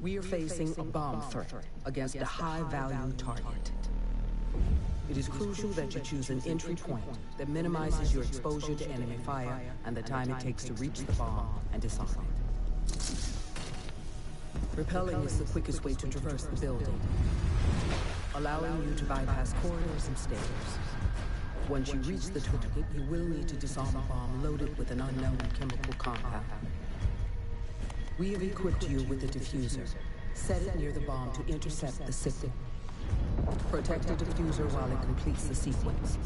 We are facing a bomb threat against a high-value target. It is crucial that you choose an entry point that minimizes your exposure to enemy fire and the time it takes to reach the bomb and disarm it. Rappelling is the quickest way to traverse the building, allowing you to bypass corridors and stairs. Once you reach the target, you will need to disarm a bomb loaded with an unknown chemical compound. We have equipped you with a defuser. Set it near the bomb to intercept the signal. Protect the defuser while it completes the sequence.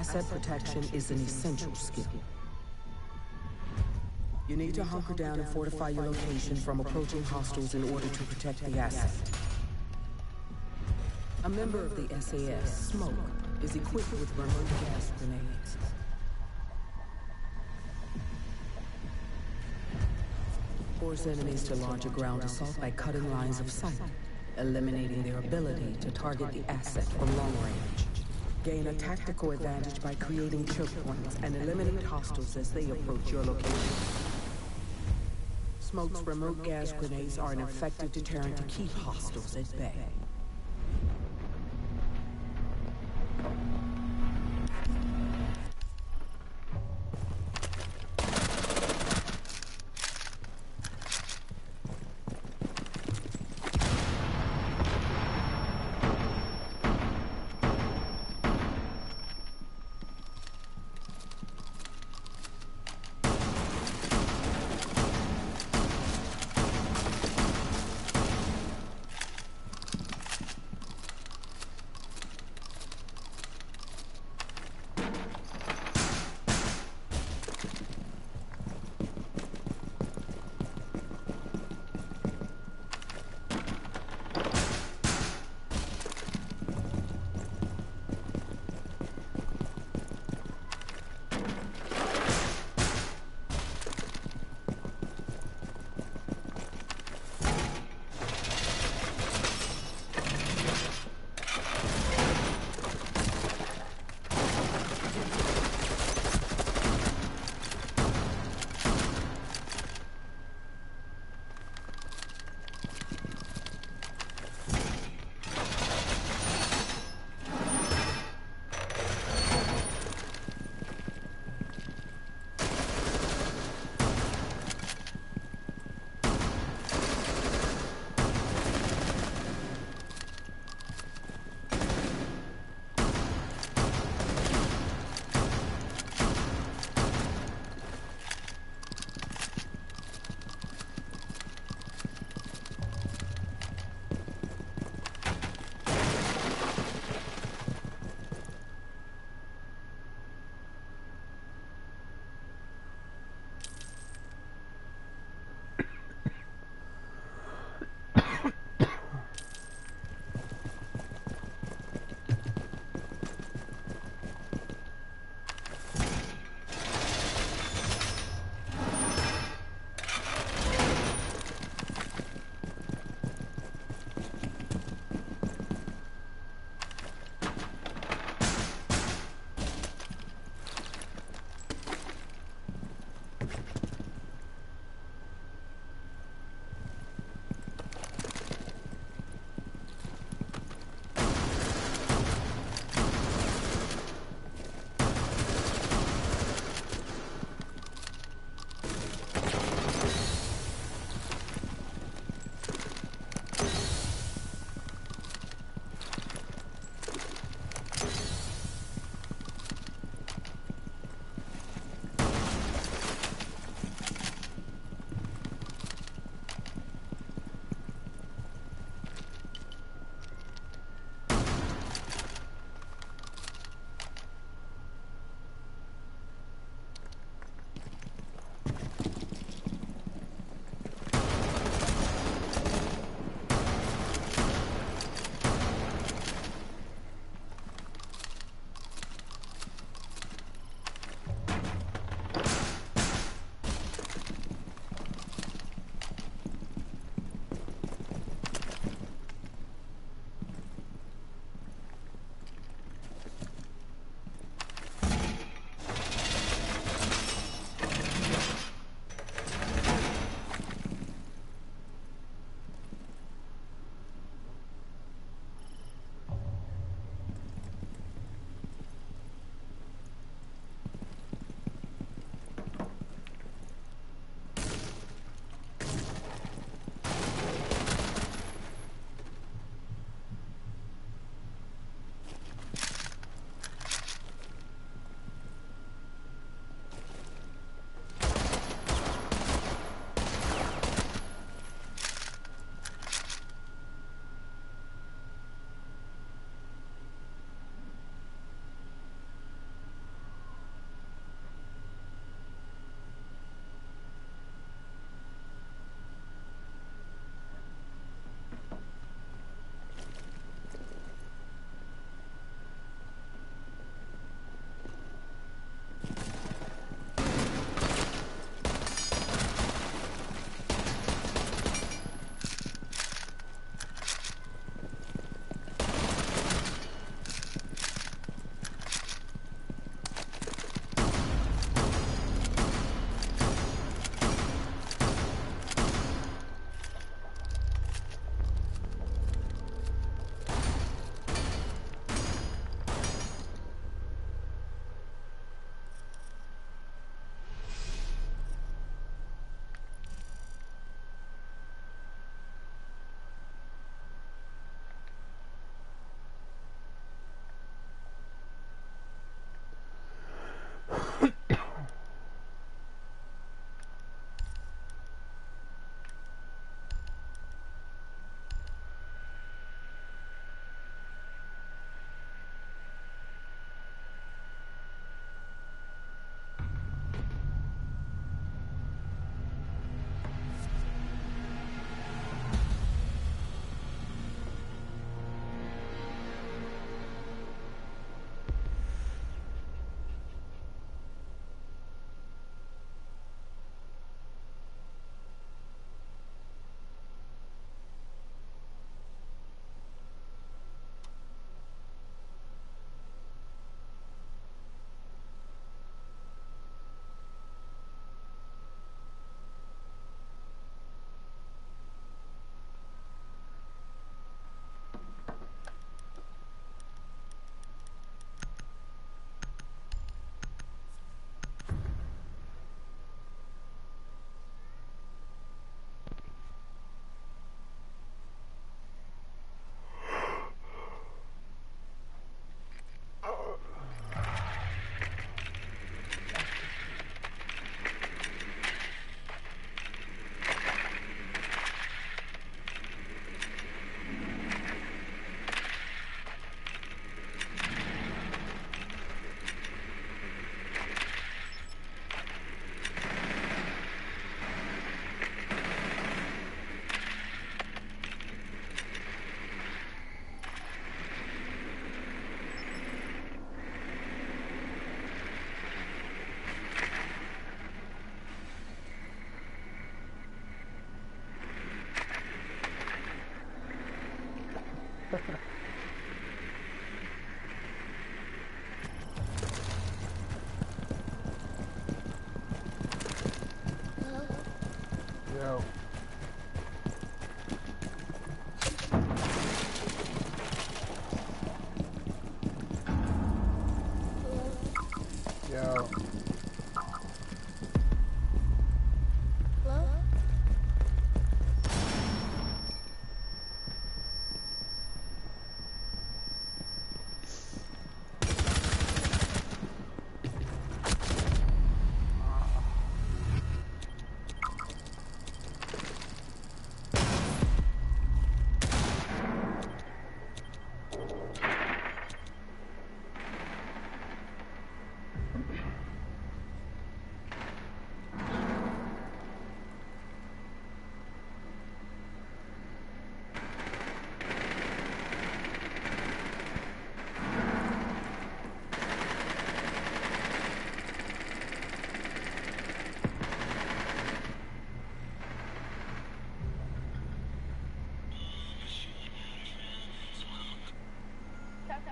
Asset protection is an essential skill. You need to hunker down and fortify your location from approaching hostiles in order to protect the asset. A member of the SAS, Smoke, is equipped with remote gas grenades. Force enemies to launch a ground assault by cutting lines of sight, eliminating their ability to target the asset from long range. Gain a tactical advantage by creating choke points and eliminate hostiles as they approach your location. Smoke's remote gas grenades are an effective deterrent to keep hostiles at bay.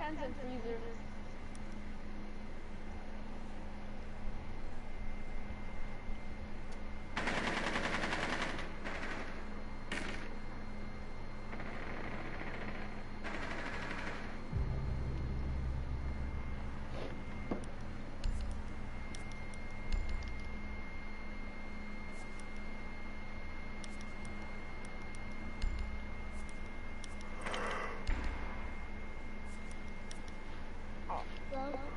Cans and freezers. Anybody?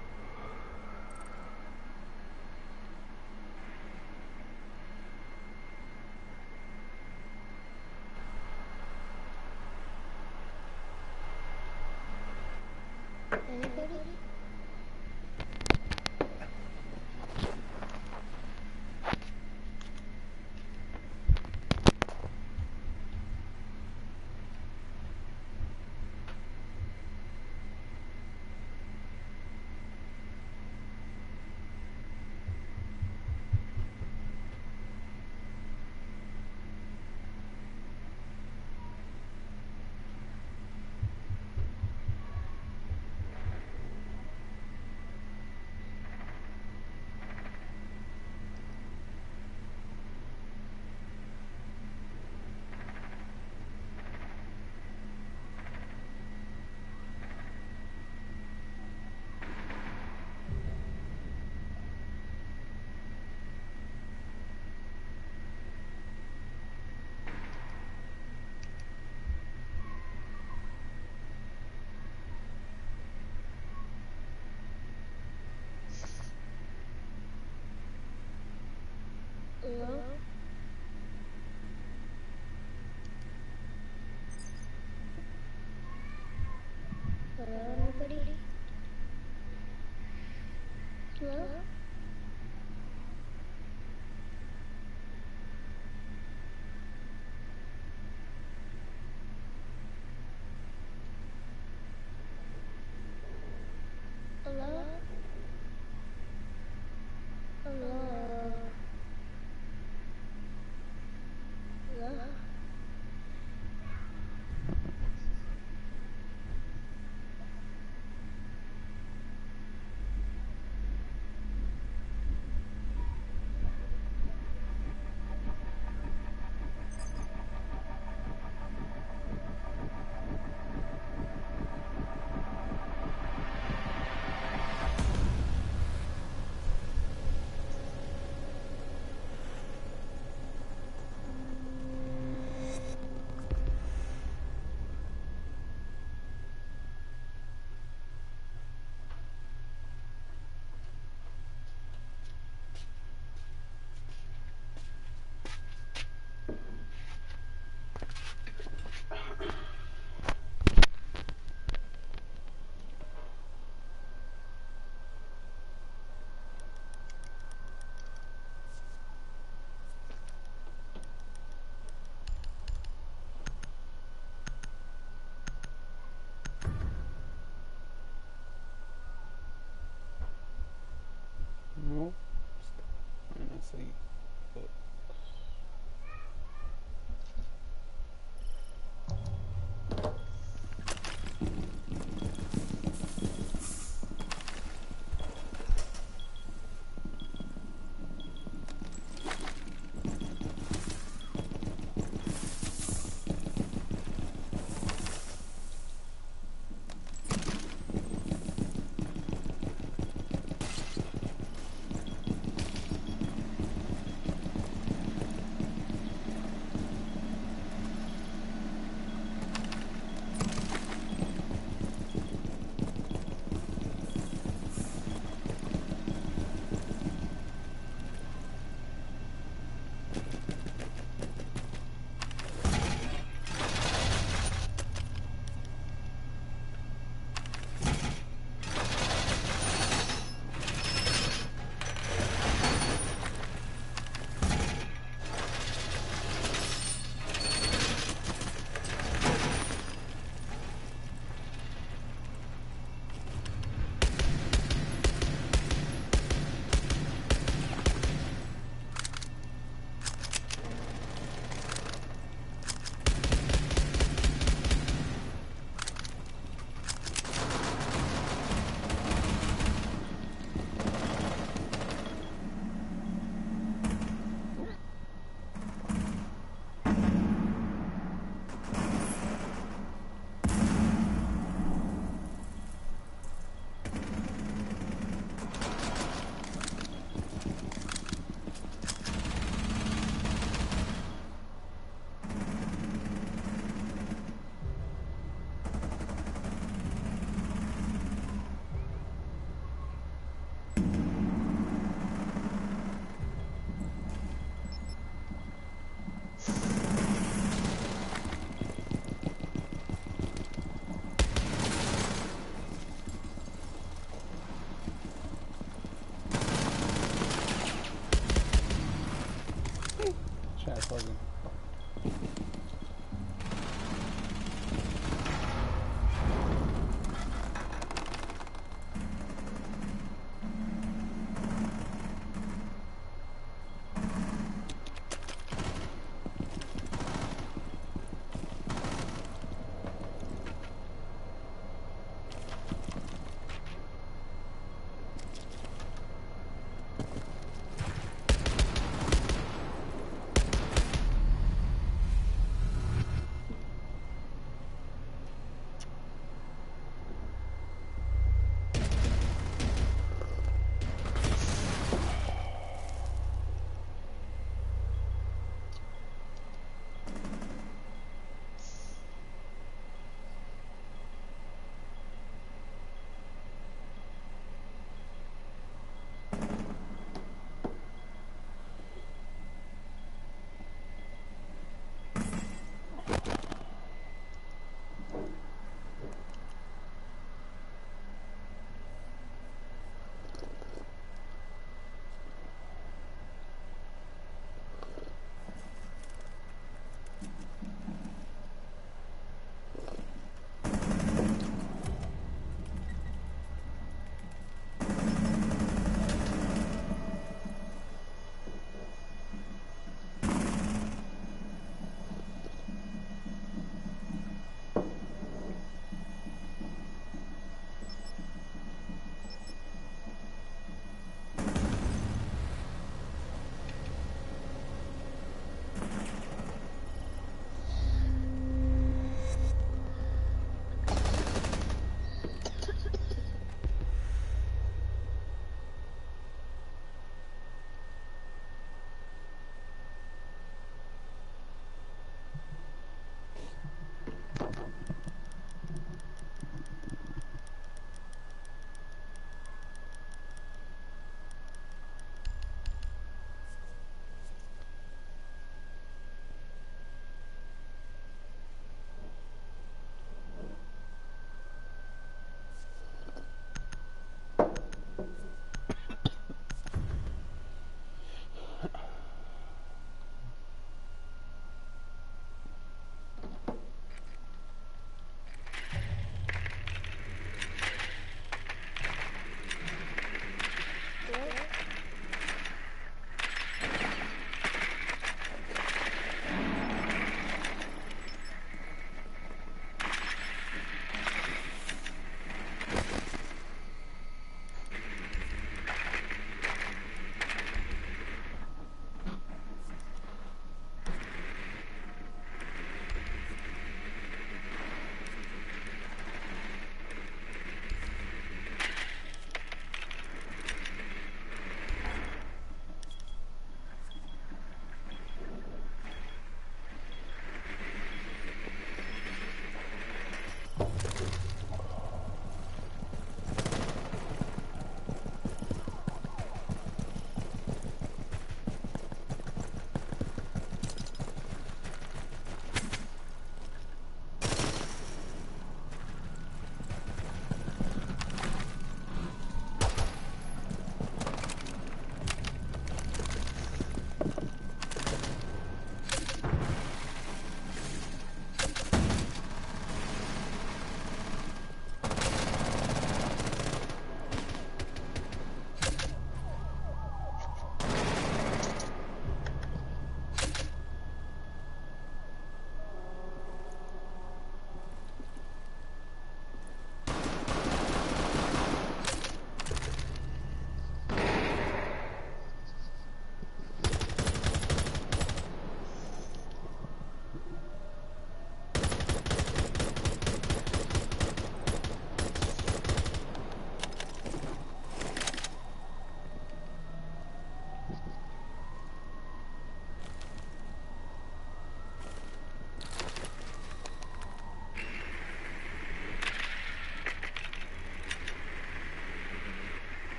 Hello? Hello, anybody? Hello? Hello? free.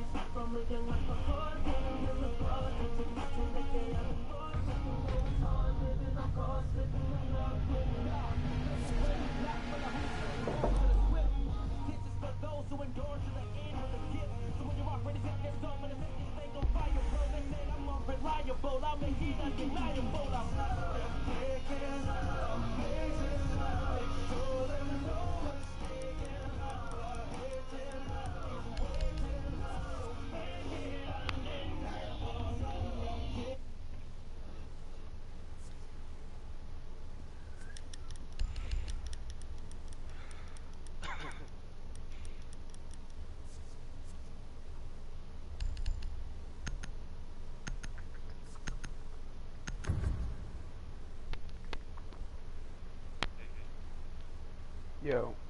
Equipo loco. Yo.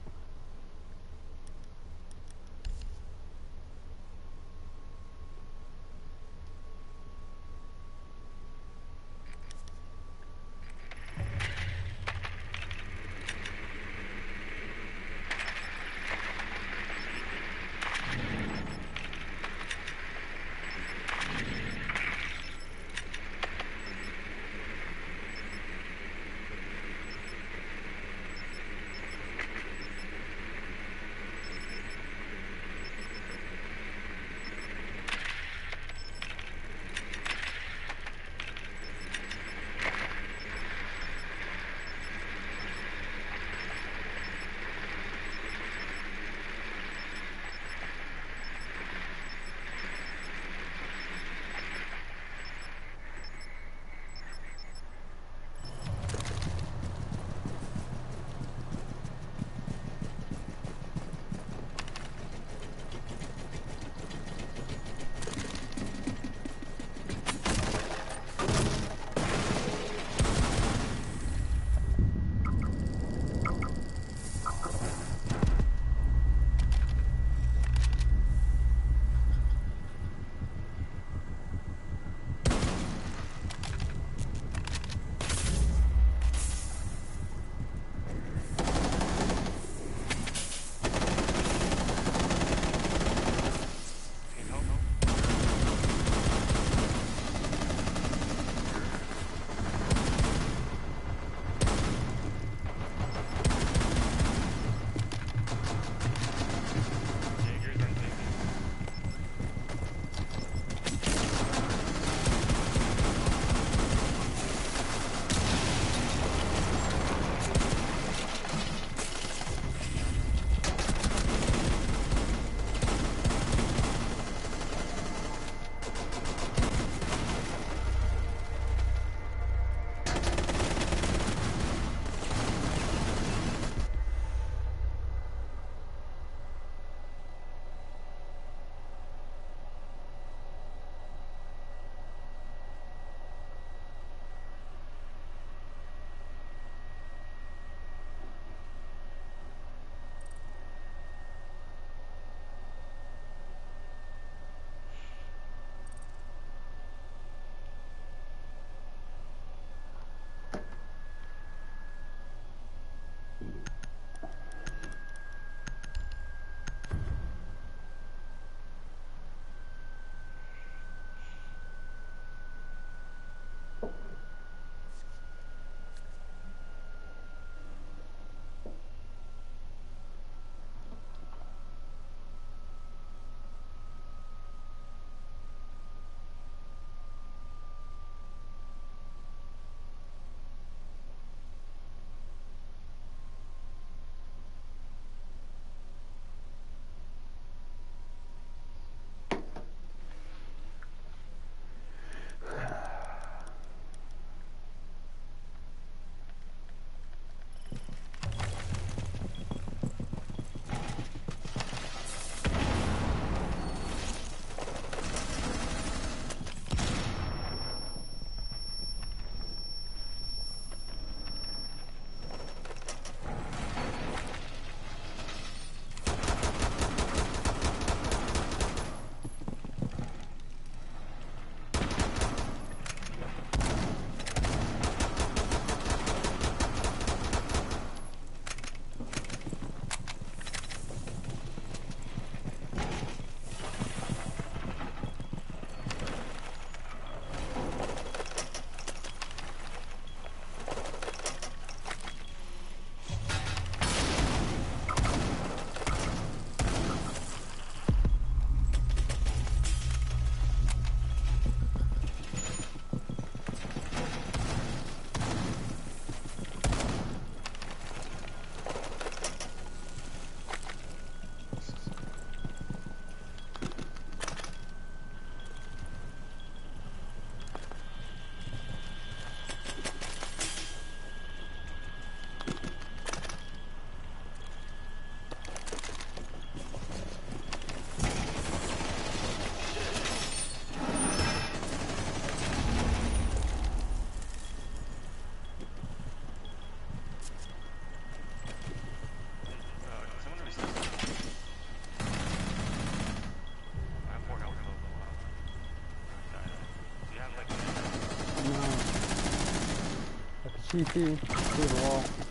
CT through the wall. Yeah.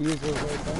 Defuser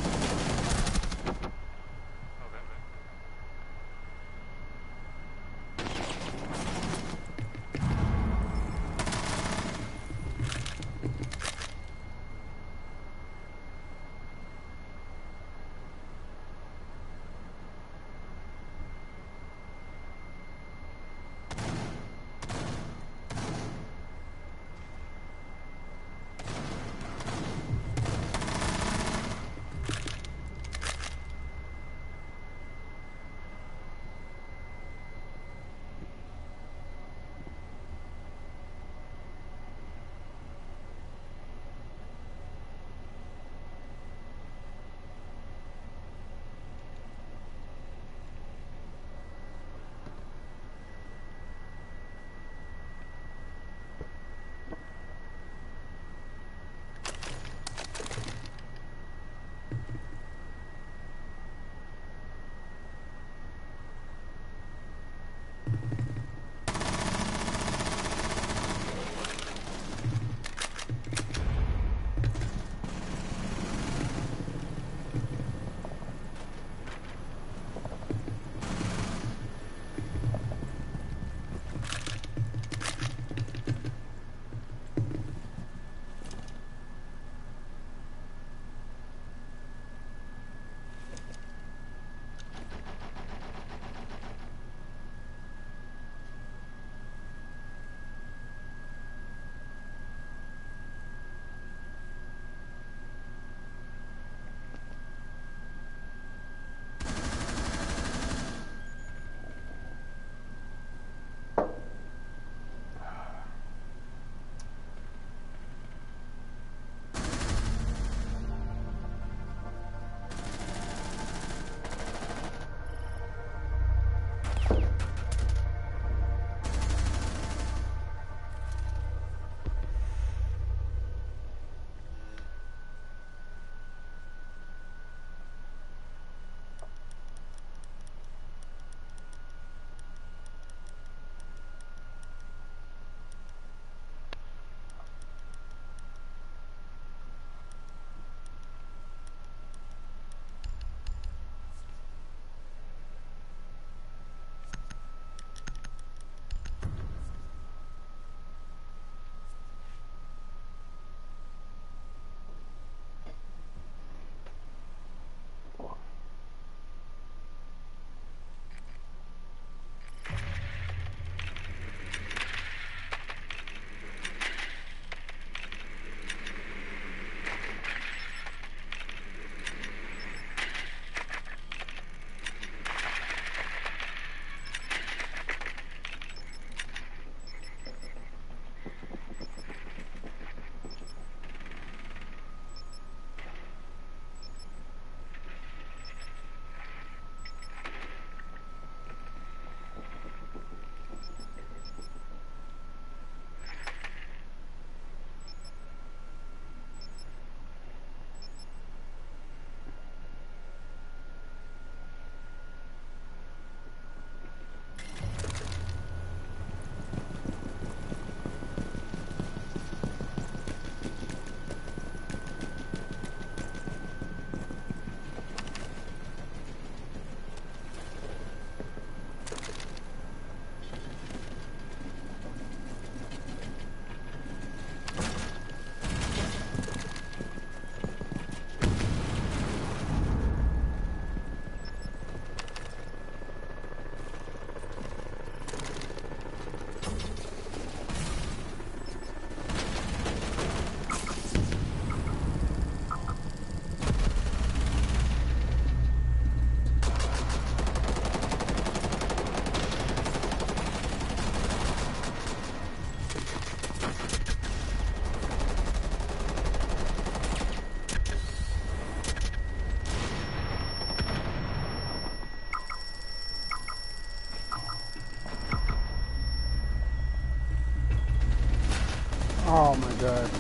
god.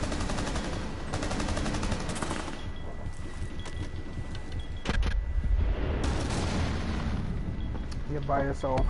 You're by yourself.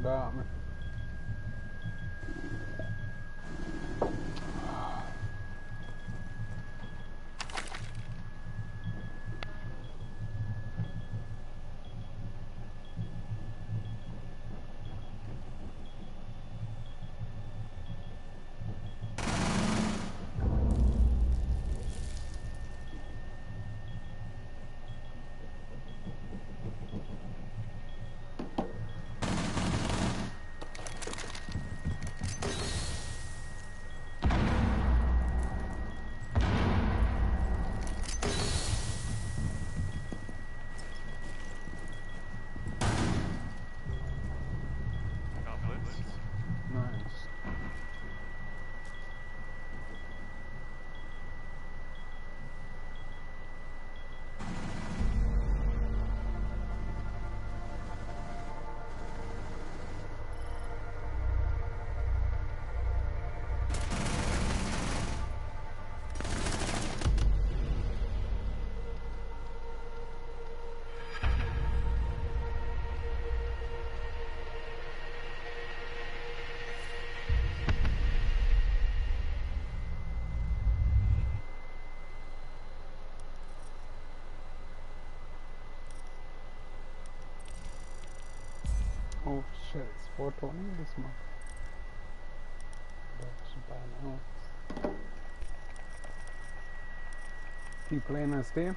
Just Oh shit, it's 420 this month. Better should buy an. Keep playing on Steam?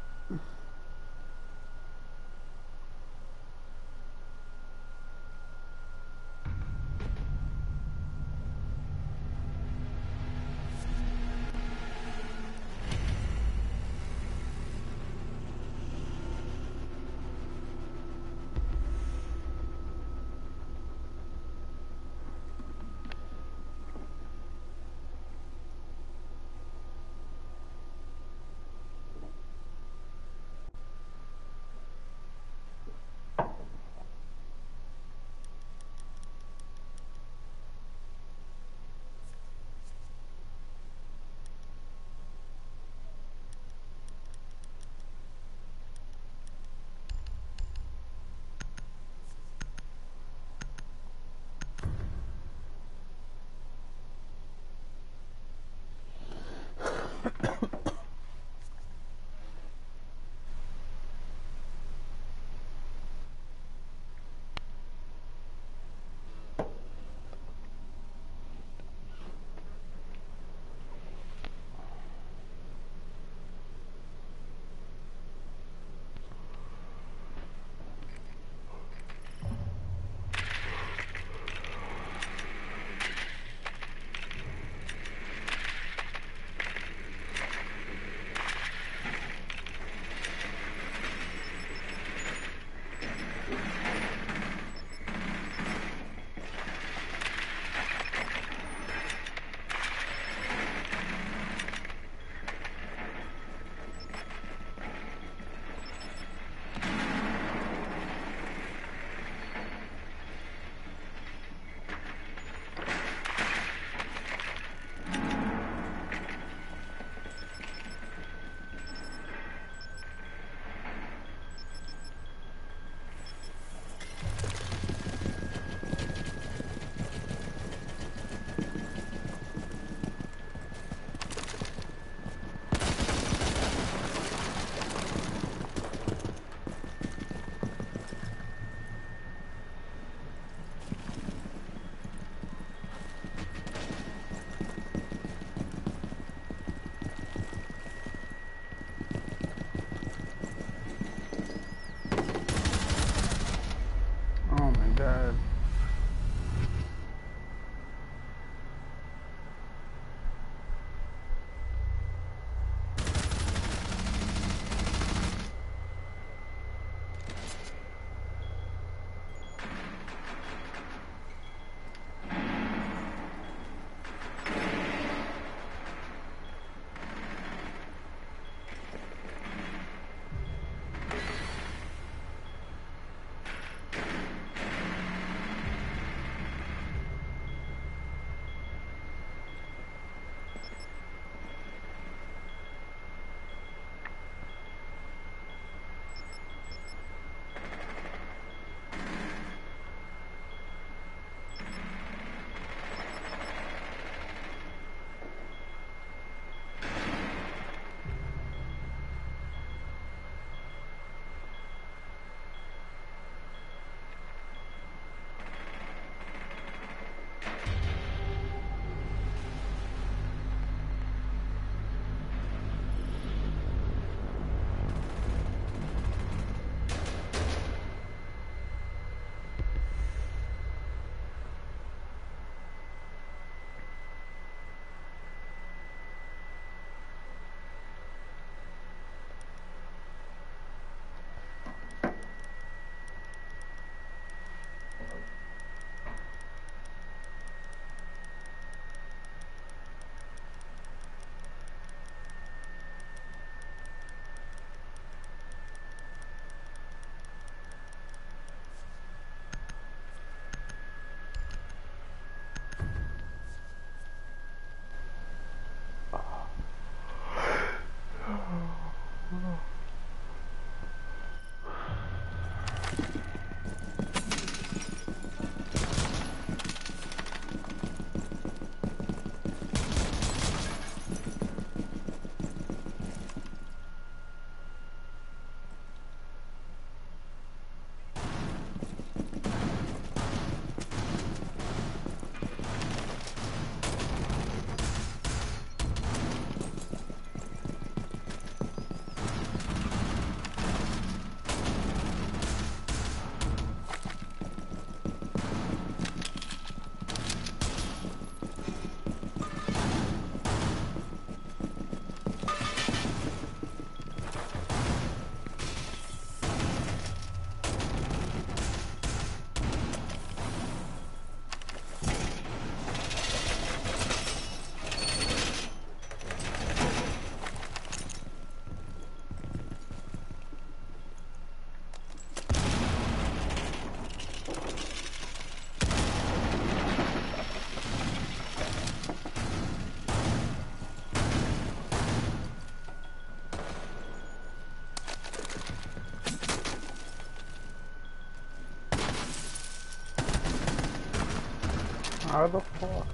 How the fuck?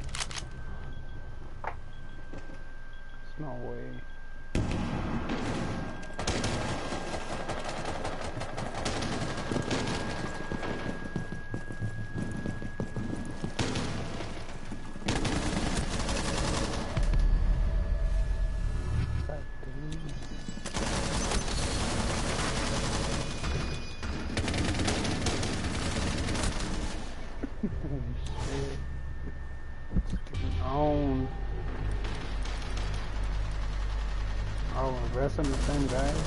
There's no way. God damn. Shit. Getting owned. Oh, investing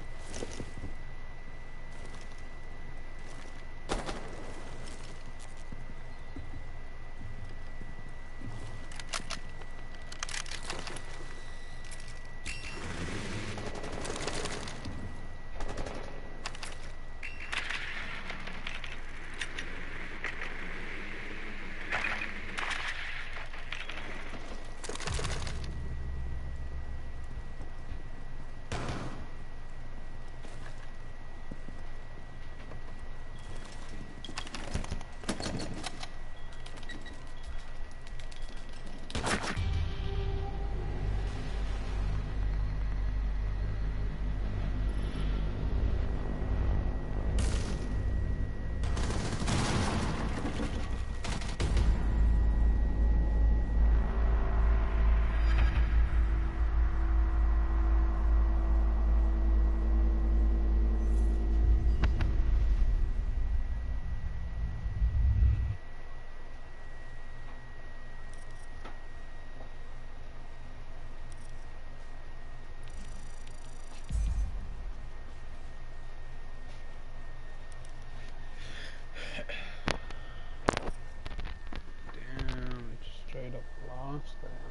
Damn, straight up lost that.